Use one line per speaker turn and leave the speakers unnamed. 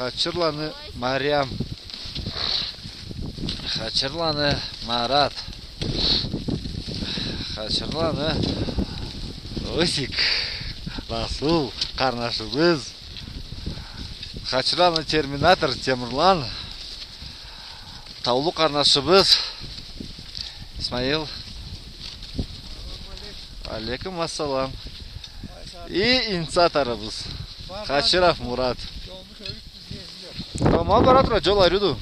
Хачырланы Мариам. Хачырланы Марат. Хачырланы Осик. Расул қарнашыбыз. Хачырланы Терминатор Темірлан. Таулы қарнашыбыз. Исмаил. Алейкум ассалам. И инициаторыбыз. хачиров мурад ма барат раҷол айруду